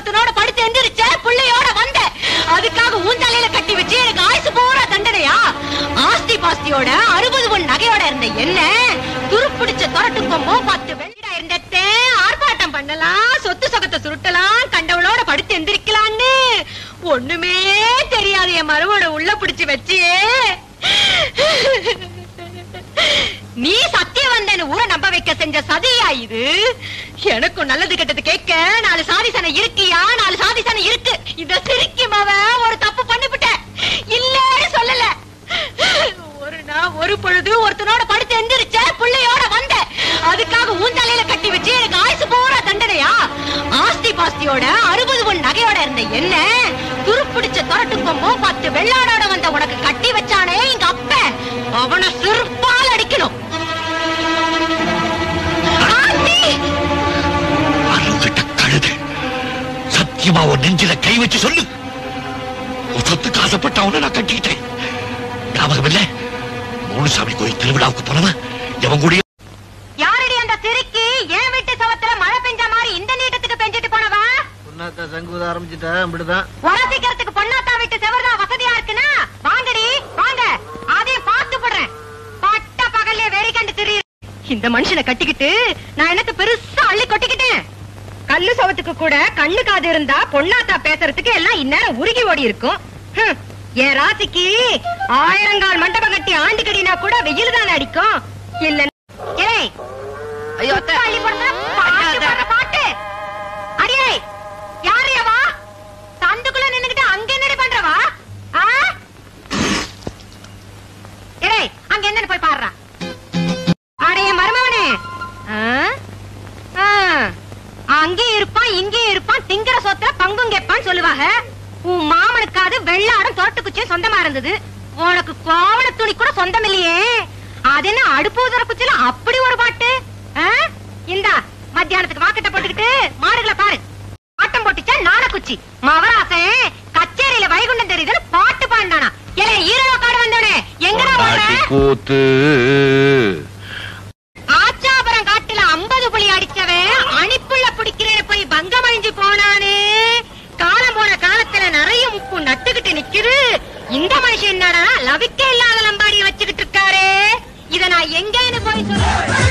ஒருத்தனோட படுத்து எந்திரிச்ச பிள்ளையோட வந்த. அதுக்காக உன் தலையில கட்டி வச்சு எனக்கு ஆயுசு பூரா தண்டனையா? ஆஸ்தி பாஸ்தியோட அறுபது பொன் நகையோட இருந்த என்ன? துருப்பிடிச்ச தொரட்டு கொம்பும் பத்து வெள்ளிடா இருந்தே ஆர்ப்பாட்டம் பண்ணலாம் சொத்து சொகத்தை சுருட்டலாம் கண்டவளோட படுத்து எந்திரிக்கலான்னு. ஒண்ணுமே தெரியாது என் மருவோட உள்ள பிடிச்சு வச்சியே நீ சத்தியவந்தன் ஊரை நம்ப வைக்க செஞ்ச சதியா இது? எனக்கும் நல்லது கெட்டது கேட்க நாலு சாதிசனை இருக்கியா? நாலு சாதிசனை இருக்கு. இத சிரிக்கும் ஒரு தப்பு பண்ணிவிட்ட இல்லன்னு சொல்லல. ஒரு நாள் ஒரு பொழுது ஒருத்தனோட படுத்து எந்திரிச்ச புள்ளையோட வந்த அதுக்காக உன் தலையில கட்டி வச்சு எனக்கு ஆயுசு போற தண்டனையா? ஆஸ்தி பாஸ்தியோட அறுபது பொன் நகையோட இருந்த என்ன துருப்பிடிச்ச தொரட்டு கொம்போ பத்து வெள்ளாடோட வந்த உனக்கு கட்டி சத்தியமா உன் நெஞ்சில? கை வச்சு சொல்லு. சொத்துக்கு ஆசைப்பட்ட அவனை நான் கட்டிக்கிட்டேன். ஞாபகம் இல்ல? மூணுசாமி கோயில் திருவிழாவுக்கு போனவன் எவன் கூடயும் யாரடி அந்த சிறுக்கி ஏன் வீட்டு சவத்துல மழை பெஞ்ச மாதிரி இந்த நீட்டத்துக்கு பெஞ்சிட்டு போனவா? பொண்ணாத்தா சங்குத ஆரம்பிச்சுட்டா இப்படிதான் உரசிக்கிறதுக்கு பொண்ணாத்தா வீட்டு செவர்தான் வசதியா இருக்குன்னா? வாங்கடி வாங்க. அதையும் பார்த்து போடுறேன். பட்ட பகல்ல வெறி கண்டு திரியுது இந்த மனுஷனை கட்டிக்கிட்டு நான் எனக்கு பெருசா அள்ளி கொட்டிக்கிட்டேன்? கல்லு சவத்துக்கு கூட கண்ணு காது இருந்தா பொண்ணாத்தா பேசுறதுக்கு எல்லாம் இந்நேரம் உருகி ஓடி இருக்கும். என் ராசிக்கு ஆயிரங்கால் மண்டபம் கட்டி ஆண்டு கடினா கூட வெயில் தானே அடிக்கும். இல்ல பாட்டு அடியே யாரு அவா? சந்துக்குள்ள நின்னுகிட்டு அங்க என்னடி பண்றவா? அங்க என்னன்னு போய் பாடுறா. இருப்பான் இங்கேயும் இருப்பான் திங்கிற சொத்துல பங்கும் கேட்பான்னு சொல்லுவாங்க. உன் மாமனுக்காவது வெள்ளாடும் தோட்டு குச்சியும் சொந்தமா இருந்தது. உனக்கு கோவண துணி கூட சொந்தம் இல்லையே. அது என்ன அடுப்பு ஊதுற குச்சில அப்படி ஒரு பாட்டு? இந்தா மத்தியானத்துக்கு வாக்கெட்ட போட்டுக்கிட்டு மாடுகளை பாரு. ஆட்டம் போட்டுச்சா நான குச்சி மவராசன் கச்சேரியில வைகுண்டம் தெரியுதுன்னு பாட்டு பாண்டானா ஏலே ஈரோ காடு வந்தோடனே எங்கடா கூத்து. இந்த மனுஷன் என்னடா லவிக்க இல்லாத லம்பாடிய வச்சுக்கிட்டு இருக்காரு? இத நான் எங்கேன்னு போய் சொல்லுவேன்